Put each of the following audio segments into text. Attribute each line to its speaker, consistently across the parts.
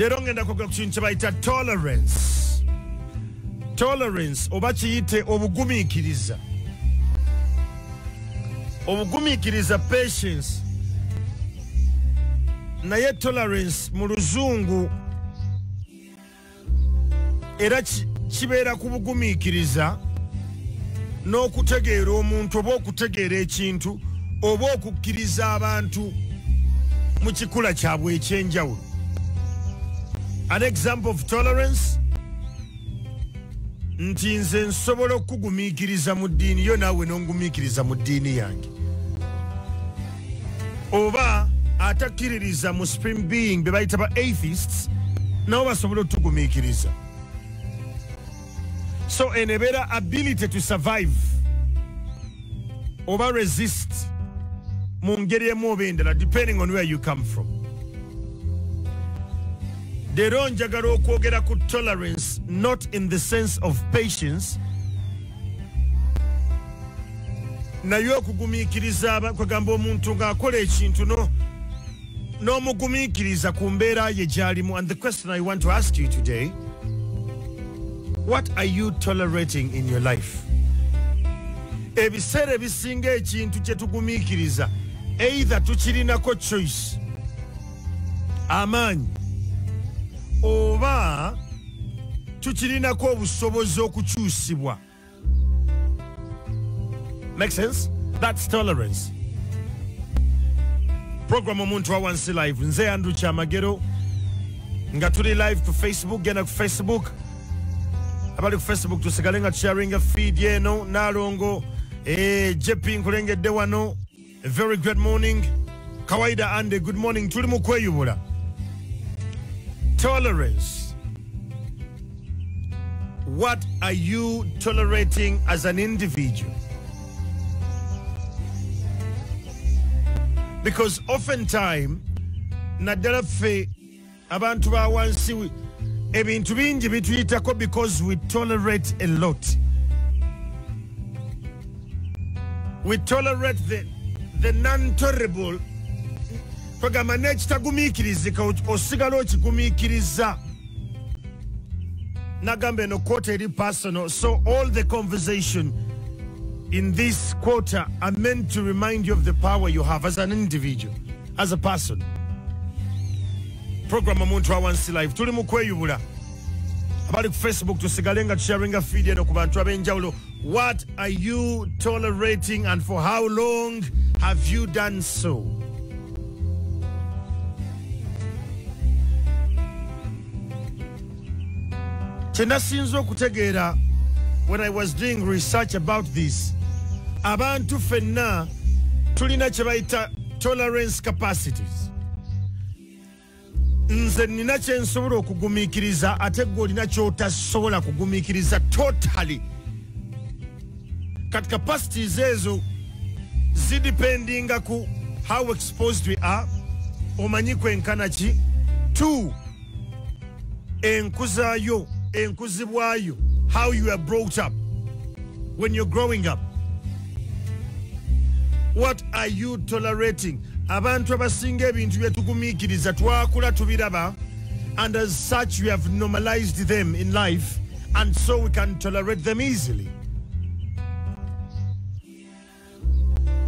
Speaker 1: leero ngenda kwogera ku kintu kye bayita tolerance. Tolerance oba kiyite obugumiikiriza. Obugumiikiriza patience. Naye tolerance mu luzungu era ki- kibeera ku bugumiikiriza n'okutegeera omuntu oba okutegeera ekintu oba okukkiriza abantu mu kikula kyabwe ekyenjawulo an example of tolerance? Nti nze nsobola okukugumiikiriza mu ddiini yo naawe n'ongumiikiriza mu ddiini yange. Oba atakkiririza mu being be bayita ba atheists nabo basobola otugumiikiriza so eno ability to survive oba resist mu ngeri emu oba endala depending on where you come from leero njagala okwogera ku tolerance not in the sense of patience. Naye okugumiikiriza kwegamba omuntu ng'akola ekintu no n'omugumiikiriza ku mbeera ye gy'alimu. And the question i want to ask you today what are you tolerating in your life? Ebiseera ebisinga ekintu kye tugumiikiriza either tukirinako choice amaanyi oba tukirinako obusobozi okukyusibwa. Make sense? Thats tolerance. Program omuntu wa wansi live. Nze andrew kyamagero nga tuli live ku facebook genda ku facebook. Abali ku facebook tusigale nga tusharinga feed eno nalongo. Eh, jepi nkulengedde wano. A very great morning. Kawaida ande good morning. Tuli mu kweyubula tolerance. What are you tolerating as an individual? Because oftentimes, naddala ffe abantu ba wansi ebintu bingi bituyitako because we tolerate a lot. We tolerate the, the non-tolerable kwegamba n'ekitagumiikirizika osigala okigumiikiriza nagamba eno quota eri personal. So all the conversation in this quarter are meant to remind you of the power you have as an individual as a person. Program omuntu awansi live tuli mu kweyubula. Abali ku facebook tusigale nga tusharinga feed eno ku bantu ab'enjawulo. What are you tolerating and for how long have you done so kye nasinza okutegeera when i was doing research about this abantu ffenna tulina kye bayita tolerance capacities. Nze nina kyensobola okugumiikiriza ate gwe olina kyotasobola kugumiikiriza totally. Kati capacities ezo zidipendinga ku how exposed we are omanyi kwenkana ki? Two enkuzaayo enkuzibwayo how you are brought up when you're growing up. What are you tolerating? Abantu abasinga ebintu byetugumiikiriza twakula tubiraba and as such we have normalized them in life and so we can tolerate them easily.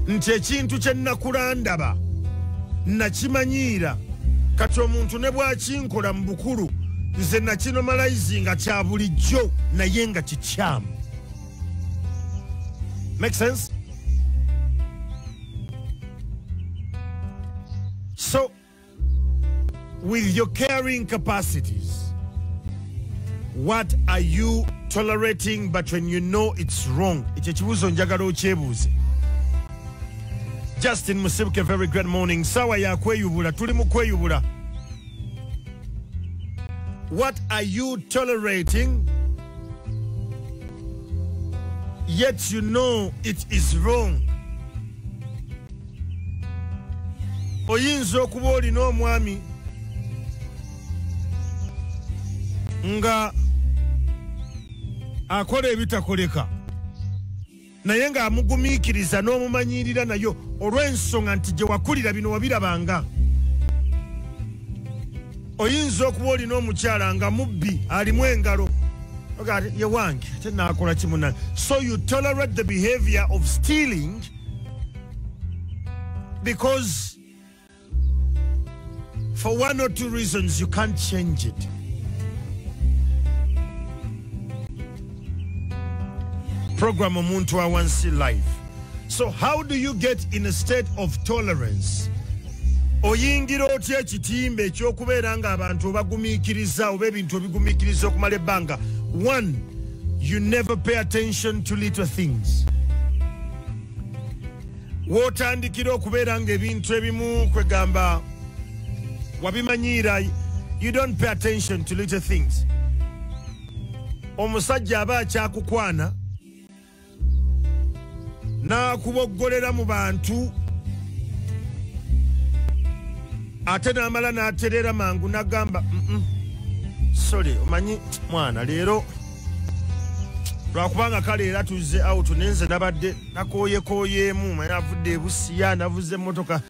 Speaker 1: Nti ekintu kye nnakula ndaba nakimanyiira kati omuntu ne bw'akinkola mu bukulu nze nakinomalizinga kya bulijjo naye nga kikyamu. Make sense? So with your caring capacities what are you tolerating but when you know it's wrong? Ekyo ekibuuzo njagala okyebuuze. Justin musibuke very great morning. Sawa yakweyubula tuli mu kweyubula what are you tolerating? Yet you know it is wrong. Oyinza okuba olina omwami nga akola ebitakoleka naye ng'amugumiikiriza n'omumanyirira nayo olw'ensonga nti gye wakulira bino wabirabanga oyinza okuba olina omukyala nga mubbi alimu engalo. Kimuna so you tolerate the behavior of stealing because for one or two reasons you can't change it. Program omuntu awansi life. So how do you get in a state of tolerance oyingira otya ekitimba ekyokubeera ng'abantu obagumiikiriza oba ebintu obigumiikiriza okumala ebbanga? One you never pay attention to little things. Wootandikira okubeera ng'ebintu ebimu kwegamba wabimanyiira you don't pay attention to little things. Omusajja aba akyakukwana n'akuboggolera mu bantu ate n'amala n'aterera mangu n'agamba "Mm-mm, sorry omanyi mwana leero. Lwakubanga kale era tuzze out nenze nabadde nakooyekooyeemu manyi avudde ebusiya navuze emmotoka.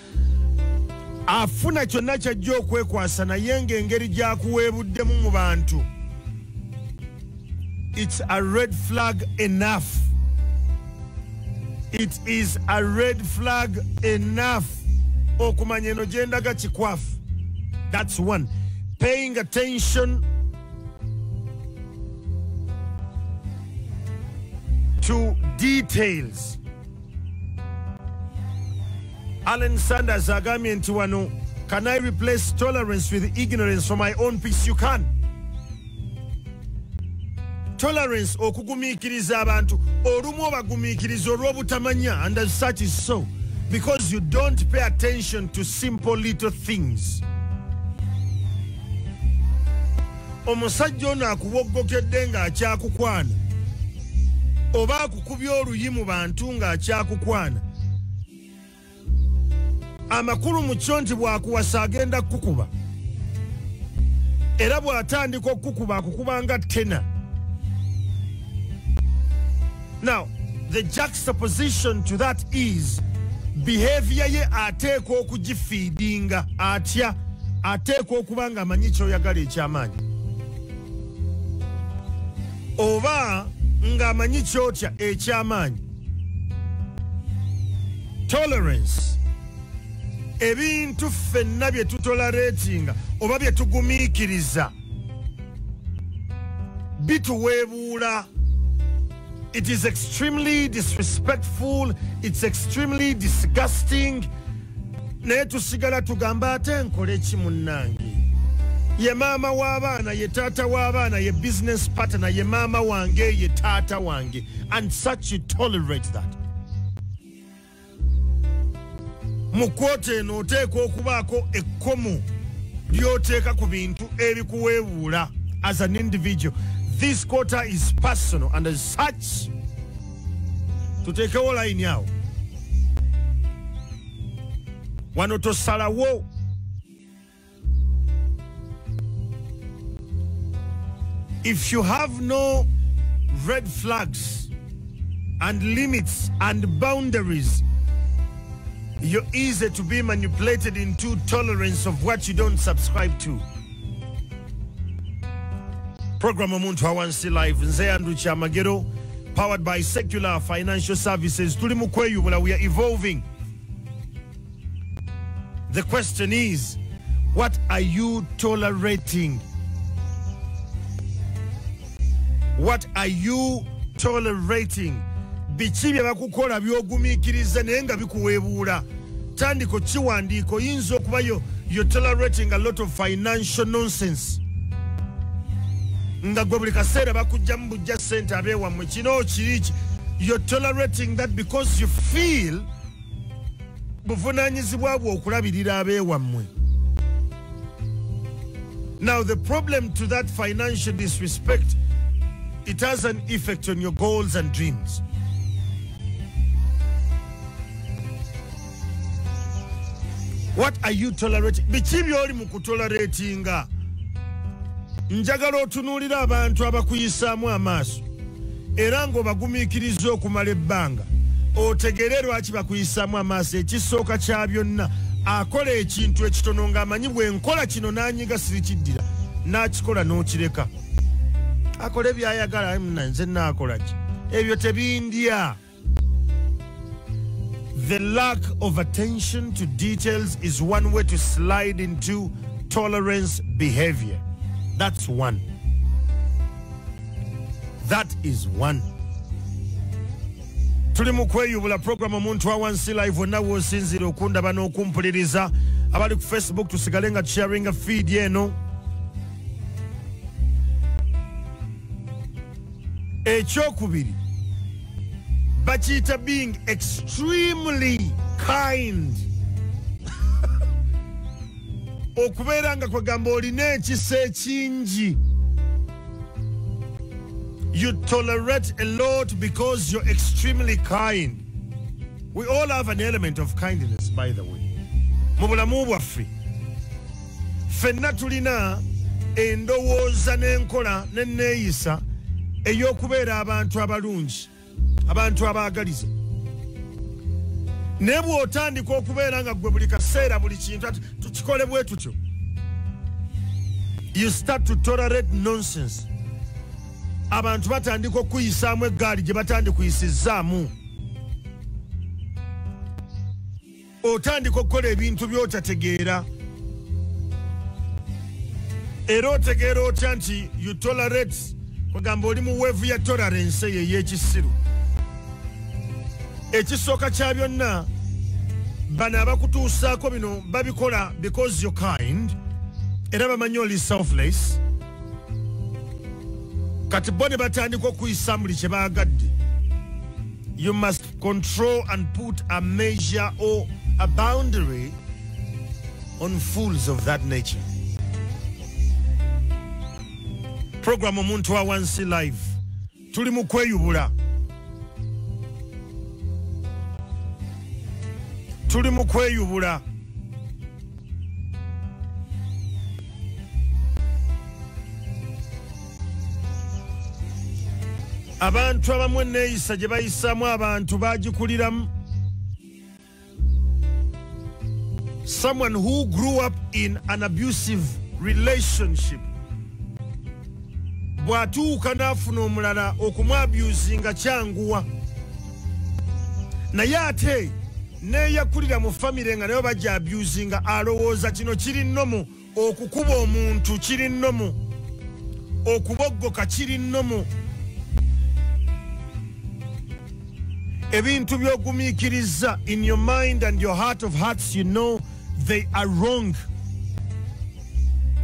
Speaker 1: Afuna kyonna kyajja okwekwasa naye ng'engeri gy'akuweebuddemu mu bantu. It's a red flag enough. It is a red flag enough okumanya eno gyendaga kikwafu. Thats one. Paying attention. To details. Alan sanders agambye nti wano can i replace tolerance with ignorance for my own peace? You can. Tolerance okugumiikiriza abantu olumu obagumiikiriza olw'obutamanya and as such is so because you don't pay attention to simple little things. Omusajja ono akuboggokedde ng'akyakukwana oba akukubye oluyi mu bantu ng'akyakukwana. Amakulu mu kyo nti bw'akuwasa agenda kukukuba era bw'atandika okukukuba akukubanga tena. Now the juxtaposition to that is behavior ye ateekwa okugifiidinga atya? Ateekwa okuba nga amanyi kyoyagala ekyamaanyi? Oba ng'amanyi kyotya ekyamaanyi? Tolerance. Ebintu ffenna bye tutolareetinga oba bye tugumiikiriza bituweebuula it is extremely disrespectful. It's extremely disgusting. Naye tusigala tugamba ate nkole ki munnange. Ye maama w'abaana ye taata w'abaana ye business partner ye maama wange ye taata wange. And such you tolerate that. Mu kwota eno oteekwa okubaako ekkomo ly'oteeka ku bintu as an individual this quota is personal and as such tuteekewo layini awo wano tosalawo if you have no red flags and limits and boundaries you're easy to be manipulated into tolerance of what you don't subscribe to program omuntu awansi live. Nze andrew kyamagero powered by secular financial services. Tuli mu we are evolving. The question is what are you tolerating? What are you tolerating? Biki bye bakukola byogumiikiriza naye nga bikuweebuula? Tandiko kiwandiiko oyinza okuba yo you're tolerating a lot of financial nonsense nga gwe buli kaseera bakugjamu bujja ssente abeewammwe kino kiri ki? You're tolerating that because you feel buvunaanyizibwa bwe okulabirira abeewammwe now the problem to that financial disrespect it has an effect on your goals and dreams. What are you tolerating? Biki byoli mu kutoleratinga njagala otunuulira abantu abakuyisaamu amaaso era ng'obagumiikiriza okumala ebbanga. Otegere lwaki bakuyisaamu amaaso ekisooka kya byonna. Akola ekintu ekitono ng'amanyi bwenkola kino n'anyiga sirikiddira n'akikola n'okireka. Akola ebyayagala "Mm, nze naakola ki? Ebyo tebindya. The lack of attention to details is one way to slide into tolerance behavior that's one. That is one. Tuli mu kweyubula programu omuntu wa wansi live wonna woosinzira okundaba n'okumpuliriza. Abali ku facebook tusigale nga tusharinga feed eno. Ekyokubiri bakiyita being extremely kind okubeera nga kwegamba olina ekisa ekingi. You tolerate a lot because you're extremely kind. We all have an element of kindness by the way. Mu bulamu bwaffe. Ffenna tulina endowooza n'enkola n'enneeyisa ey'okubeera abantu abalungi abantu abaagaliza naye bw'otandika okubeera nga gwe buli kaseera buli kintu ati tukikole bwe tutyo. You start to tolerate nonsense. Abantu batandika okuyisaamu eggaali gye batandikuyisizaamu otandika okukola ebintu by'otategeera. Era otegeera otya nti you tolerate? Kwegamba oli mu weevu ya tolerance eyo ey'ekisiru ekisooka kya byonna bano abakutuusaako bino babikola because you're kind era bamanyi oli selfless. Kati bo ne batandika okuyisa buli kye baagadde. You must control and put a measure or a boundary on fools of that nature. Program omuntu wa wansi live. Tuli mu kweyubula tuli mu kweyubula. Abantu abamu eneeyisa gye bayisaamu abantu bagikuliramu someone who grew up in an abusive relationship. Bw'atuuka n'afuna omulala okumwabyuzinga kyanguwa. Naye ate neeyakulira mu famire nga nayo bajja abyuzinga alowooza kino kiri nnomu okukuba omuntu kiri nnomu okuboggoka kiri nnomu. Ebintu by'ogumiikiriza in your mind and your heart of hearts you know they are wrong.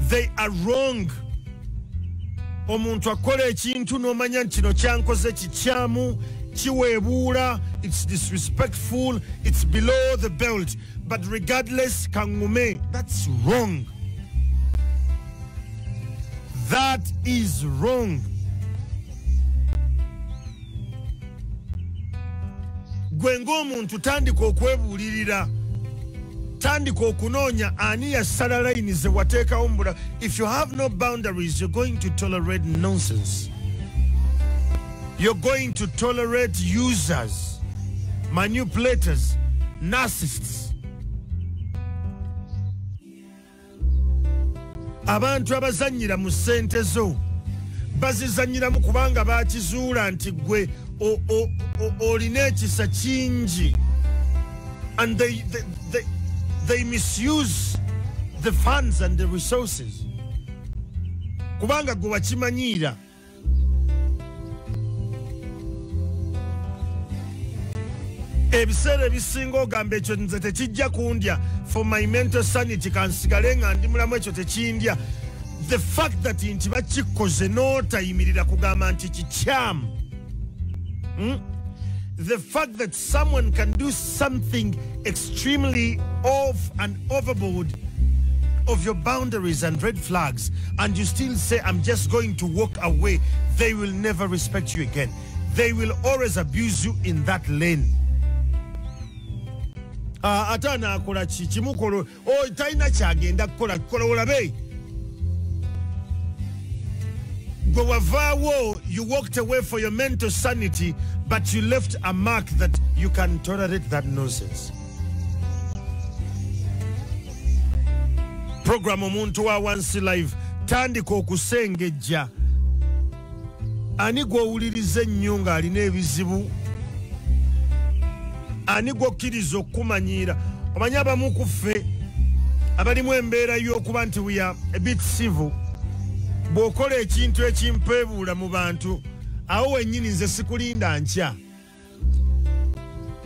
Speaker 1: They are wrong. Omuntu akola ekintu n'omanya nti kino kyankoze kikyamu kiweebuula it's disrespectful it's below the belt. But regardless kaŋŋume that's wrong. That is wrong. Gwe ng'omuntu tandika okwebuulirira tandika okunoonya ani yasala layini ze wateekawo mubula if you have no boundaries you're going to tolerate nonsense you're going to tolerate users manipulators narcissists. Abantu abazanyira mu ssente zo bazizanyiramu kubanga bakizuula nti gwe olina ekisa kingi. And they, they, they, they misuse the funds and the resources. Kubanga gwe wakimanyiira ebiseera ebisinga ogamba ekyo nze tekijja kundya. For my mental sanity kansigale nga ndi mulamu ekyo tekindya. The fact that nti bakikoze n'otayimirira kugamba nti kikyamu. Hmm? the fact that someone can do something extremely off and overboard of your boundaries and red flags and you still say i'm just going to walk away they will never respect you again. They will always abuse you in that lane ate anaakola ki? Kimukola talina kyagenda kukola kola olabe. Gwe wavaawo you walked away for your mental sanity but you left a mark that you can tolerate that nonsense. Program omuntu wa wansi live tandika okusengejja. Ani gw'owuliriza ennyo ng'alina ebizibu ani gw'okkiriza okukumanyiira omanyi abamu ku ffe abalimu embeera y'okuba nti weya ebit civil bw'okola ekintu ekimpeebuula mu bantu awo wennyini nze sikulinda nkya.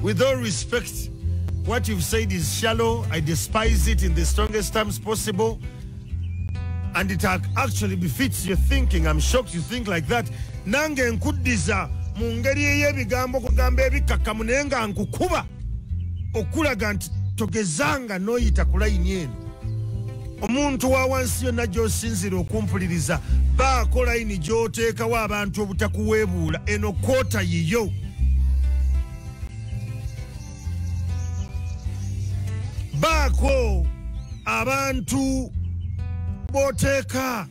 Speaker 1: With all respect what you've said is shallow. I despise it in the strongest terms possible. And it actually befits your thinking. I'm shocked you think like that. Nange nkuddiza mu ngeri ey'ebigambo okugamba ebikkakkamu naye nga nkukuba okulaga nti togezanga n'oyita ku layini eno. Omuntu wa wansi yonna gy'osinzira okumpuliriza baako layini gy'oteekawo abantu obutakuweebuula eno koota yiyo. Baako abantu b'oteeka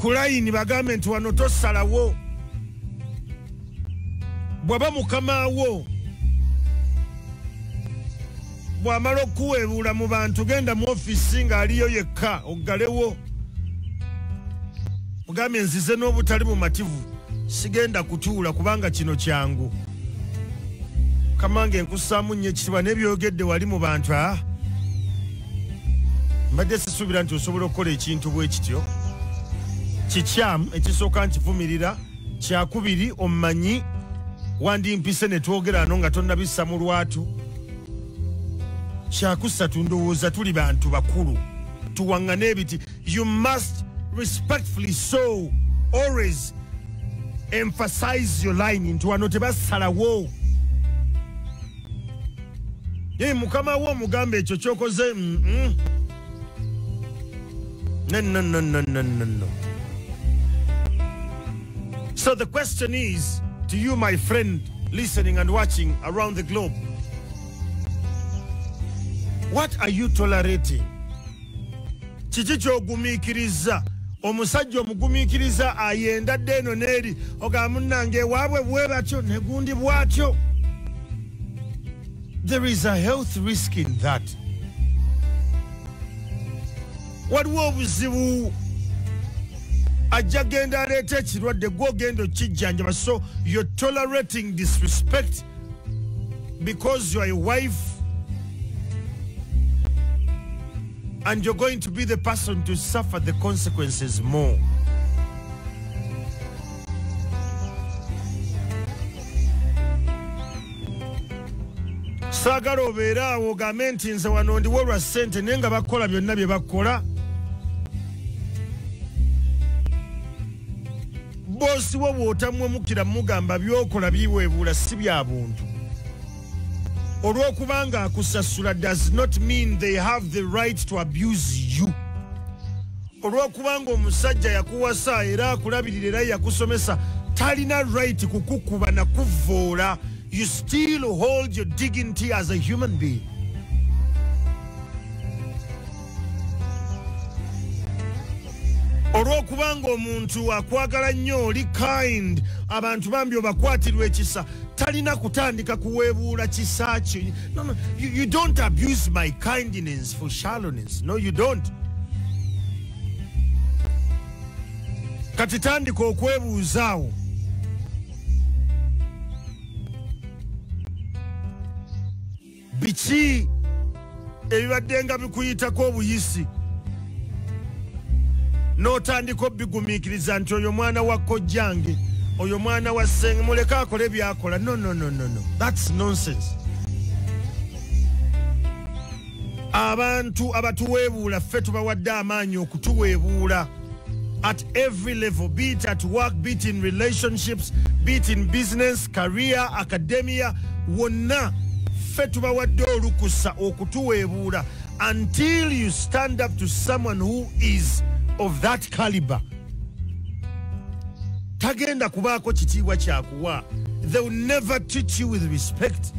Speaker 1: ku layini bagambe nti wano tosalawo. Bw'aba mukama wo bw'amala okuweebuula mu bantu genda mu ofisi ng'aliyo yekka oggalewo. Ogambye nzize n'obutali bumativu sigenda kutuula kubanga kino kyangu. Kamange nkussaamu nnyo ekitiibwa n'ebyogedde wali mu bantu a mbadde sisuubira nti osobola okukola ekintu bwe kityo kikyamu ekisooka nkivumirira kyakubiri omumanyi wandimpise ne twogera ano nga tonnabissa mu lwatu. Kyakusatu ndowooza tuli bantu bakulu. Tuwaŋŋane ebiti. You must respectfully so. Always emphasize your line nti wano tebasalawo ye mukama wo omugamba ekyo kyokoze mm -mm. no, no, no, no, no, no, no. So the question is to you, my friend, listening and watching around the globe, what are you tolerating? kiki kyogumiikiriza? Omusajja omugumiikiriza ayendadde eno n'eri ogamba munnange ewaabwe bwe batyo negundi bwatyo. There is a health risk in that. What waliwo obuzibu ajja genda aleeta ekirwadde gwogenda okijjanjaba so you're tolerating disrespect because you're a wife and you're going to be the person to suffer the consequences more. Bakola byonna bye bakola boosi wo bw'otamwemukira mugamba byokola biweebuula si bya buntu. Olw'okuba nga akusasula does not mean they have the right to abuse you. Olw'okuba nga omusajja yakuwasa era akulabirira era yakusomesa talina right kukukuba na kuvvoola. You still hold your dignity as a human being olw'okuba nga omuntu akwagala nnyo oli kind abantu bambi obakwatirwa ekisa talina kutandika kuweebuula kisa kyo no, no, you, you don't abuse my kindness for shallowness. No you don't. Kati tandika okwebuuzaawo biki ebibadde nga bikuyitako obuyisi n'otandika obigumiikiriza nti oyo mwana wa kojjange oyo mwana wa senge muleke akole byakola no, no, no, no, no. thats nonsense abantu abatuweebuula ffe tubawadde amaanyi okutuweebuula at every level be it at work be it in relationships be it in business career academia wonna ffe tubawadde olukusa okutuweebuula until you stand up to someone who is of that caliber. Tagenda kubaako kitiibwa kyakuwa they will never treat you with respect.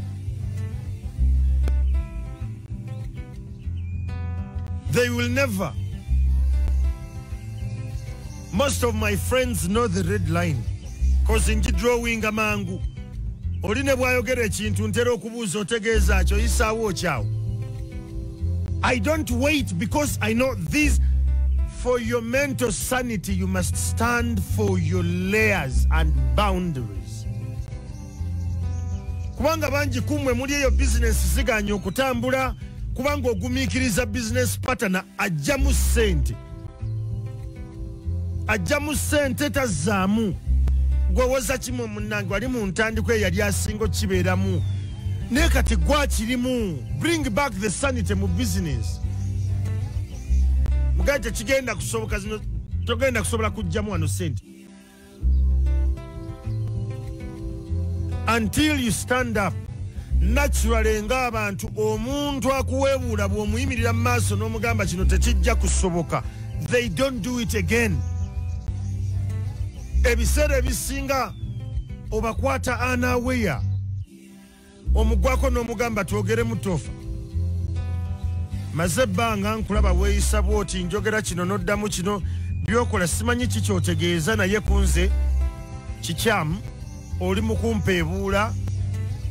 Speaker 1: They will never. Most of my friends know the red line. Cause njidrowinga mangu oli ne bwayogera ekintu ntera okubuuza otegeeza kyo oyisaawo okyawo I don't wait because I know these. For your mental sanity, you must stand for your layers and boundaries. kubanga bangi kumwe muli eyo bizinesi ziganye okutambula kubanga ogumiikiriza bizinesi patana ajjamu ssente. Ajjamu ssente tazzaamu. Gwewoza kimu munnange wali mu ntandiko eyali asinga okibeeramu? Naye kati gwakirimu. Bring back the sanity mu bizinesi mugaye tekigenda kusoboka zino togenda kusobola kujjamu wano sente. Until you stand up. Naturally ng'abantu omuntu akuweebuula bw'omuyimirira mu maaso n'omugamba kino tekijja kusoboka. They don't do it again. Ebiseera ebisinga obakwata anaweya omugwako n'omugamba twogere tofa maze ebbanga nkulaba weeyisa bwoti njogera kino n'oddamu kino byokola simanyi kikyotegeeza naye kunze kikyamu oli mu kumpeebuula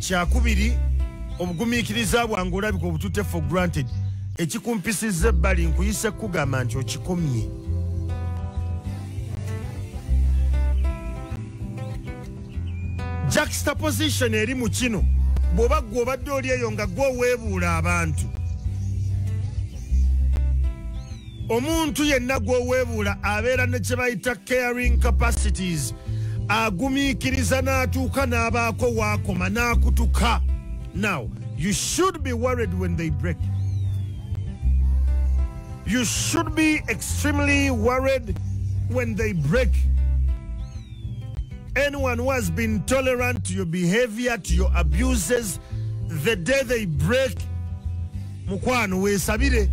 Speaker 1: kyakubiri obugumiikiriza bwange olabika obutute for granted. Ekikumpisiza ebbali nkuyise kugamba nti okikomye. Juxtaposition eri mu kino. Bw'oba gwe obadde oli eyo nga gwe oweebuula abantu omuntu yenna gw'oweebuula abeera ne kye bayita caring capacities. Agumiikiriza n'atuuka n'abaako waakoma n'akutuka. Now you should be worried when they break. You should be extremely worried when they break. Anyone who has been tolerant to your behavior to your abuses the day they break mukwano weesabire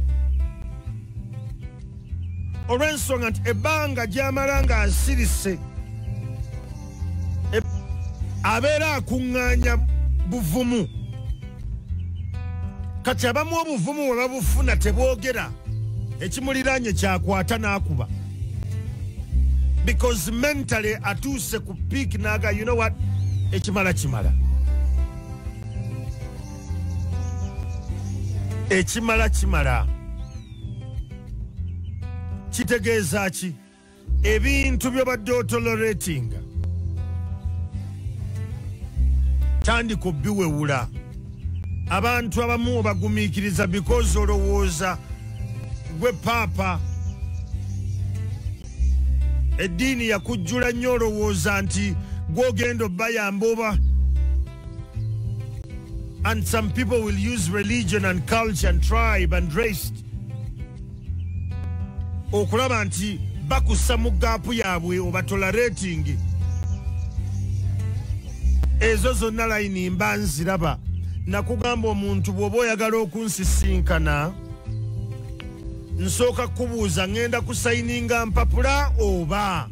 Speaker 1: olw'ensonga nti ebbanga gy'amala ng'asirise abeera akuŋŋaanya buvumu. Kati abamu obuvumu bwe babufuna tebwogera ekimuliraanye kyakwata n'akuba. Because mentally atuuse ku piik n'aga you know what? Ekimala kimala. Ekimala kimala kitegeeza ki? Ebintu byobadde otoleratinga. Tandika obiwewula abantu abamu obagumiikiriza because olowooza gwe paapa eddiini yakujjula nnyo olowooza nti gwogenda obayamba oba? And some people will use religion and culture and tribe and race okulaba nti bakussa mu gaapu yaabwe obatolerating ezo zonna layini mba nziraba. Nakugamba omuntu bw'oba oyagala okunsisinkana nsooka kubuuza ŋŋenda kusayininga mpapula oba?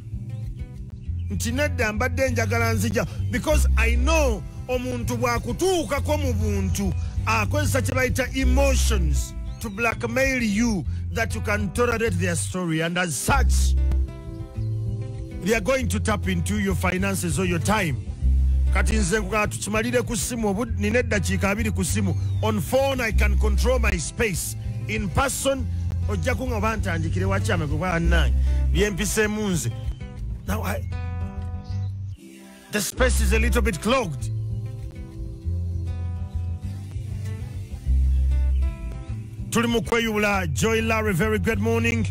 Speaker 1: Nti nedda mbadde njagala nzija because i know omuntu bw'akutuukako mu buntu akozesa kye bayita emotions to blackmail you that you can tolerate their story. And as such they are going to tap into your finances or your time. Kati nze tukimalire ku on phone i can control my space. In person ojja kunga oba ntandikire wakyame gwe bannange byempiseemu nze now I, the space is a little bit clogged tuli kweyubula uh, joy larry very good morning.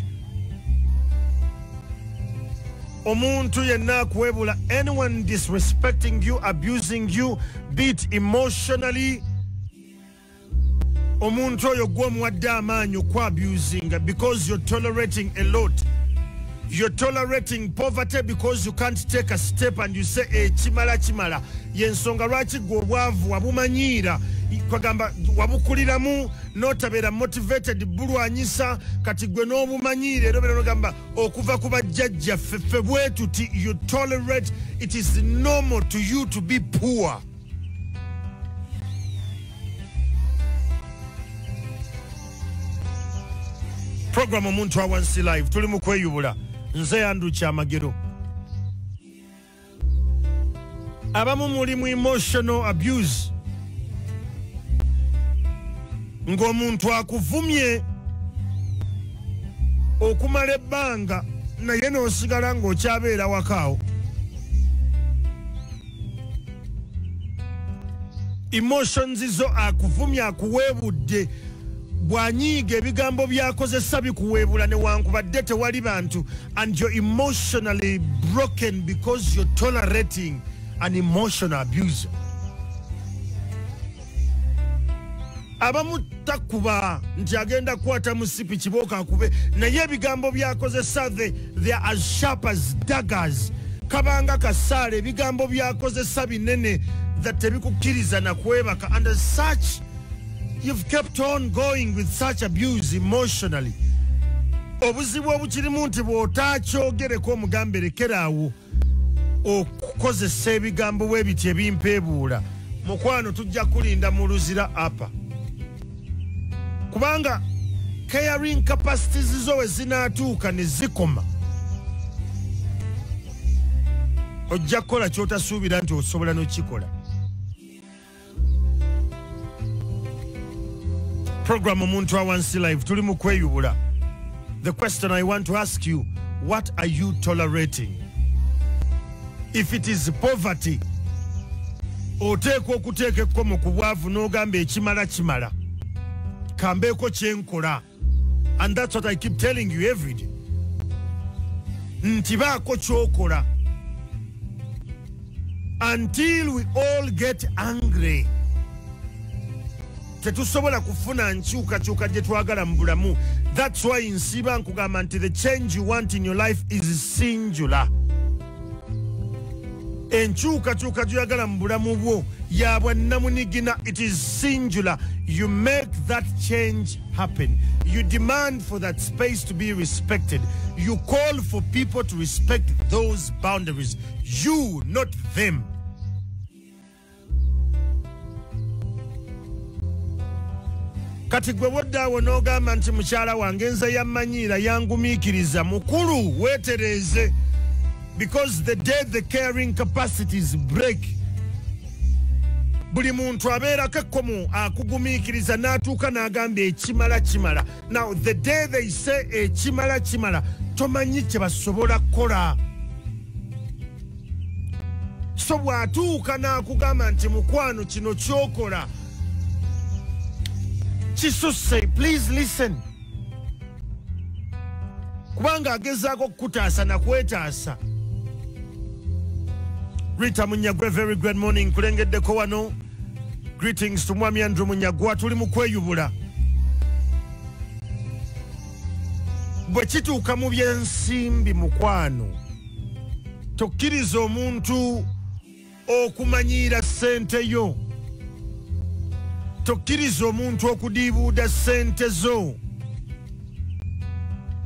Speaker 1: Omuntu yenna akuwebula anyone disrespecting you abusing you be it emotionally omuntu oyo gwomuwadde amaanyi okwabusinga because you're tolerating a lot. You're tolerating poverty because you can't take a step and you say eh, ekimala kimala yensonga lwaki gwe obwavu wabumanyiira kwagamba wabukuliramu notabeera motivated bulwanyisa kati gwe n'obumanyiira era obeera nogamba okuva ku bajjajjaffe ffe bwe tuti you tolerate it is normal to you to be poor. Program omuntu awansi live tuli mu kweyubula. Nze yandu kyamagero. Abamu muli mu emotional abuse ng'omuntu akuvumye okumala ebbanga naye n'osigala ng'okyabeera wakaawo emotions zo akuvumye akuweebudde bw'anyiiga ebigambo by'akozesa bikuweebula newankubadde tewali bantu and you're emotionally broken because you're tolerating an emotional abuser abamu takuba nti agenda kukwata musipi kibooka akube. Naye ebigambo byakozesa the, as sharp as daggers. Kabanga kasaala ebigambo byakozesa binene that tebikukkiriza nakwebaka and as such you've kept on going with such abuse emotionally. Obuzibu obukirimu nti bw'otaakyogereko omugambe lekeraawo okukozesa ebigambo bwe biti ebimpeebuula. Mukwano tujja kulinda mu luzira apa kubanga caring capacities zo we zinaatuuka ne zikoma. Ojja kukola kyotasuubira nti osobola nokikola. Program omuntu awansi live tuli mu kweyubula. The question i want to ask you what are you tolerating? If it is poverty oteekwa okuteeka ekkomo ku bwavu n'ogamba ekimala kimala kambeeko kyenkola and that's what i keep telling you every day. Until we all get angry. Tetusobola kufuna thats why nsiiba nkugamba nti the change you want in your life is singular enkyukakyuka gyoyagala mu bulamu bwo. Ya bwannamunigina it is singular. You make that change happen. You demand for that space to be respected. You call for people to respect those boundaries. You not them. Kati gwe bwoddaawo n'ogamba nti mukyala wange nze yammanyiira yangumiikiriza. Mukulu weetereeze because the day the caring capacities break buli muntu abeerako ekkomo akugumiikiriza n'atuuka n'agamba ekimala kimala. Now the day they say ekimala kimala tomanyi kye basobola kukola. So bw'atuuka n'akugamba nti mukwano kino kyokola kisusse please listen. Kubanga agezaako okukutaasa nakwetaasa rita munyagwa very good morning. Kulengeddeko wano. Greetings to mwami andrew munyagwa. Tuli mu kweyubula. Bwe kituuka mu byensimbi mukwano tokkiriza omuntu okumanyiira ssente yo. Tokkiriza omuntu okudiibuuda ssente zo.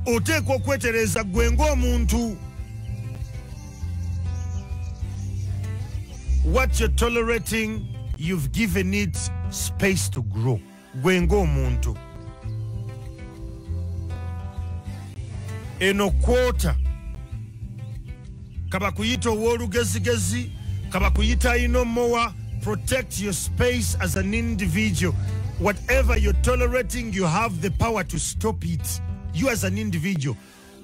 Speaker 1: Oteekwa okwetereeza gwe ng'omuntu what you're tolerating you've given it space to grow. Gwe ng'omuntu eno kwota. Kaba kuyita ow'olugezigezi kaba kuyita inomowa protect your space as an individual. Whatever you're tolerating you have the power to stop it. You as an individual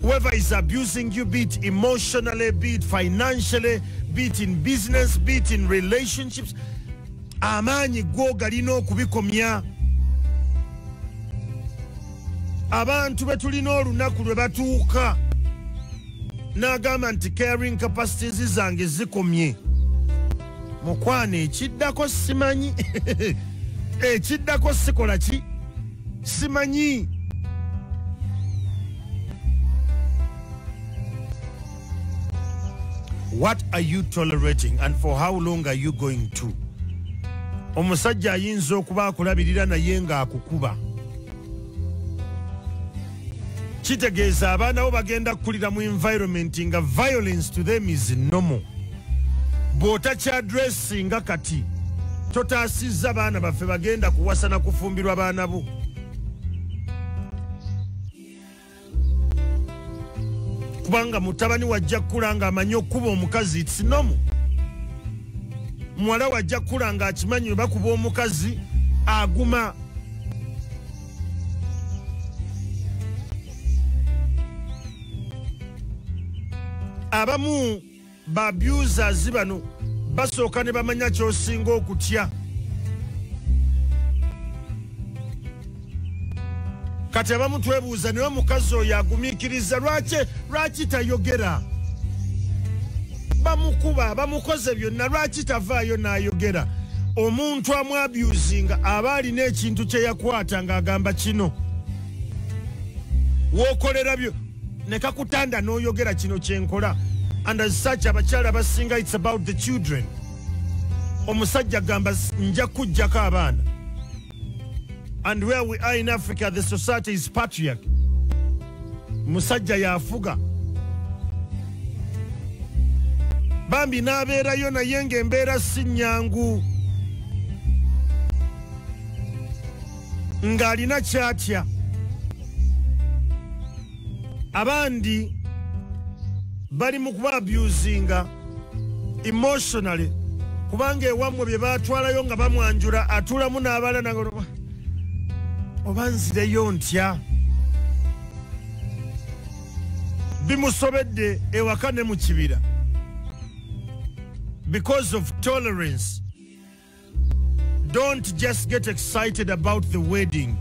Speaker 1: whoever is abusing you be it emotionally be it financially be it in business be it in relationships amaanyi go galina okubikomya. Abantu be tulina olunaku lwe batuuka n'agamba nti caring capacities zange zikomye. Mukwana ekiddako simanyi? Ekiddako sikola ki? Simanyi what are you tolerating and for how long are you going to? Omusajja ayinza okuba akulabirira naye ng'akukuba. Kitegeeza abaana bo bagenda kukulira mu environment nga violence to them is normal bw'otakyadressinga kati totaasizza baana baffe bagenda kuwasana kufumbirwa baana bo kubanga mutabani wajja kkula ng'amanyi okuba omukazi itinomu muwala wajja kkula ng'akimanyi we bakuba omukazi aguma. Abamu ba abusers bano basooka ne bamanya ky'osinga okutya. Kati abamu twebuuza naye omukazi oyo agumiikiriza lwaki lwaki tayogera? Bamukuba bamukoze byonna lwaki tavaayo n'ayogera? Omuntu amwabyuzinga aba alina ekintu kye yakwata ng'agamba kino. Wookolera byo ne kakutanda n'oyogera kino kyenkola and as such abakyala abasinga its about the children. Omusajja gamba nja kujjako abaana and where we are in africa the society is patriarch. Musajja yafuga. Bambi n'abeerayo naye ng'embeera si nnyangu. Ng'alina kyatya? Abandi bali mu kuba abusinga emotionally kubanga ewammwe bye batwalayo nga bamwanjula atuulamu n'abalana oba nzireyo ntya bimusobedde ewaka ne mu kibira. Because of tolerance. Don't just get excited about the wedding.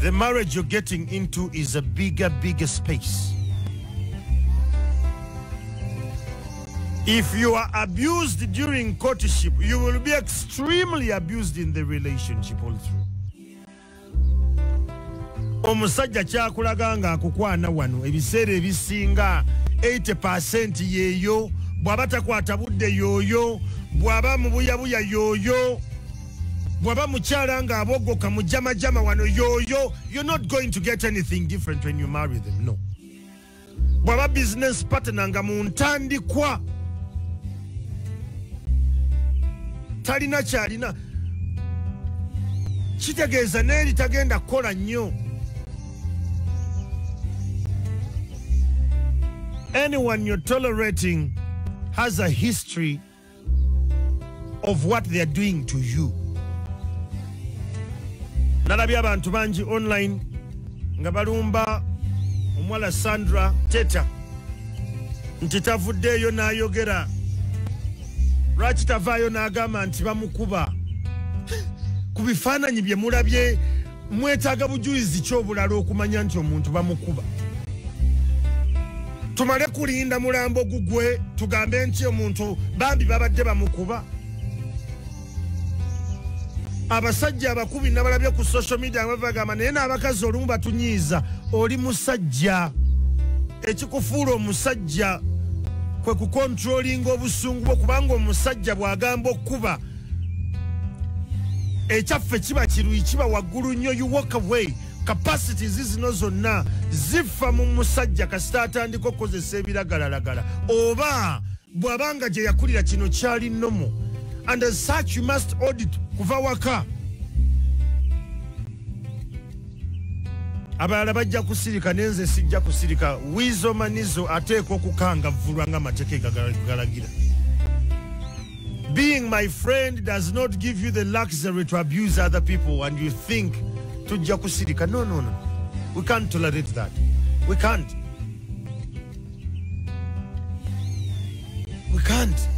Speaker 1: The marriage you're getting into is a bigger bigger space. If you are abused during courtship you will be extremely abused in the relationship all through omusajja kyakulaga ng'akukwana wano ebiseera ebisinga 80 yeeyo bw'aba takwata budde yooyo bw'aba mu buyabuya yooyo bw'aba mukyala ng'abogoka mu jamajama wano yooyo you're not going to get anything different when you marry them no. Bw'aba business partner nga mu ntandikwa talina kyalina. Kitegeeza n'eri tagenda kukola nnyo anyone you're tolerating has a history of what they're doing to you. Nalabye abantu bangi online nga balumba omuwala sandra teta. Nti tavuddeeyo n'ayogera. Lwaki tavaayo n'agamba nti bamukuba? Ku bifaananyi bye mulabye mwetaaga bujulizi kyobulala okumanya nti omuntu bamukuba tumale kulinda mulambo gugwe tugambe nti omuntu bambi babadde bamukuba. Abasajja abakubi nabalabye ku social media nga bagamba naye n'abakazi olumu batunyiiza oli musajja. Ekikufuula omusajja kwe kukontrolinga obusungu bwo kubanga omusajja bw'agamba okkuba ekyaffe kiba kiruyi kiba waggulu nnyo you walk away capacities zino zonna zifa mu musajja kasita atandika okukozesa ebiragalalagala oba bw'abanga gye yakulira kino kyali nomo and as such you must audit kuva waka. Abalala bajja kusirika nenze sijja kusirika. Wizo manizo ateekwa okukangavvulwa ng'amateeka galagira being my friend does not give you the luxury to abuse other people and you think tujja kusirika. No no no. We can't tolerate that. We can't. We can't.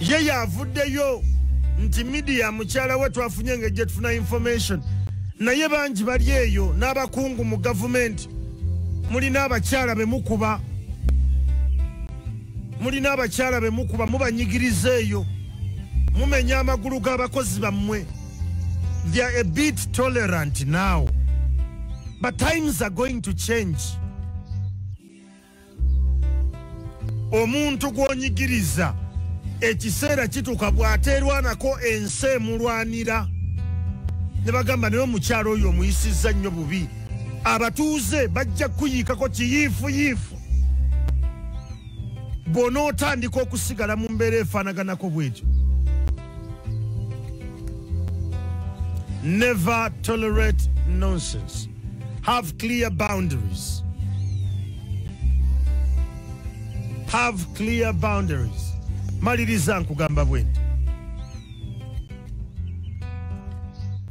Speaker 1: Ye yavuddeyo nti midiya mukyala we twafunye ngejje tufuna information. Naye bangi bali eyo n'abakungu mu gavumenti mulina abakyala bemukuba mulina abakyala bemukuba mubanyigiriza eyo. Mumenya amagulu g'abakozi bammwe they are a bit tolerant now but times are going to change. Omuntu gw'onyigiriza ekiseera kituuka bw'ateerwanako ensi emulwanira. Ne bagamba naye omukyalo oyo omuyisizza nnyo bubi. Abatuuze bajja kuyiikako kiyiifuyiifu. Bw'onootandika okusigala mu mbeera efaanaganako bw'etyo never tolerate nonsense. Have clear boundaries. Have clear boundaries. Maliriza nkugamba bwenti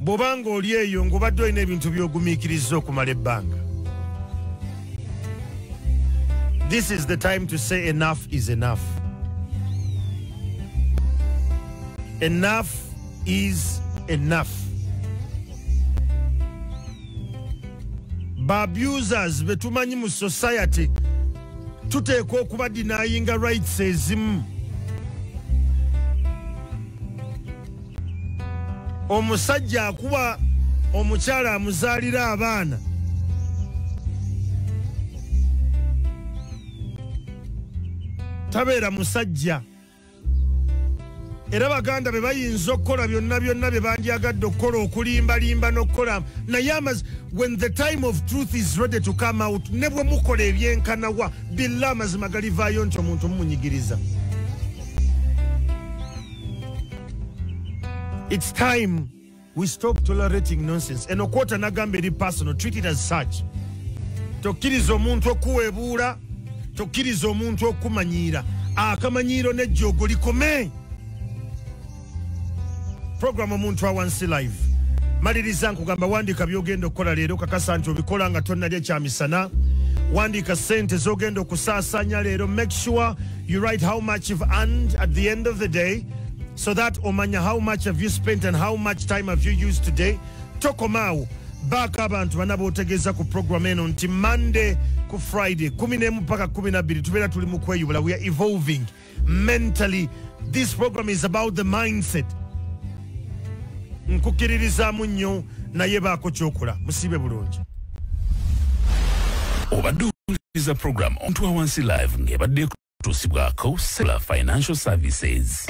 Speaker 1: bw'obanga oli eyo ng'obadde olina ebintu by'ogumiikiriza okumala this is the time to say enough is enough. Enough is enough baabusers betumanyi mu society. Tuteekwa okuba dinayinga rights ezimu. Omusajja akuba omukyala amuzaalira abaana. Tabeera musajja era baganda be bayinza okukola byonna byonna bye bandyagadde okukola okulimbalimba n'okukola. Naye amaz when the time of truth is ready to come out ne bwe mukola ebyenkanawa billa amazima galivaayo nti omuntu mumunyigiriza. It's time we stop tolerating nonsense. Eno kwota nagamba eri personal treat it as such. Tokkiriza omuntu okuweebuula tokkiriza omuntu okumanyiira akamanyiiro nejjoogo likome programu omuntu awansi live. Maliriza nkugamba wandiika byogenda okukola leero kakasa nti obikola nga tonnalya ekyamisana wandiika sente zogenda okusaasaanya leero make sure you write how much you've earned at the end of the day so that omanya how much have you spent and how much time have you used today. Tokomaawo. Baako abantu bana bootegeeza ku programu eno nti monday ku friday 11 paka 12 tubeera tuli mu kweyubula we are evolving mentally. This program is about the mindset nkukiririzaamu nnyo naye baako kyokola musiibe bulungi.
Speaker 2: Obadde owuliriza program omuntu awansi live ng'ebadde kutuusibwako sela financial services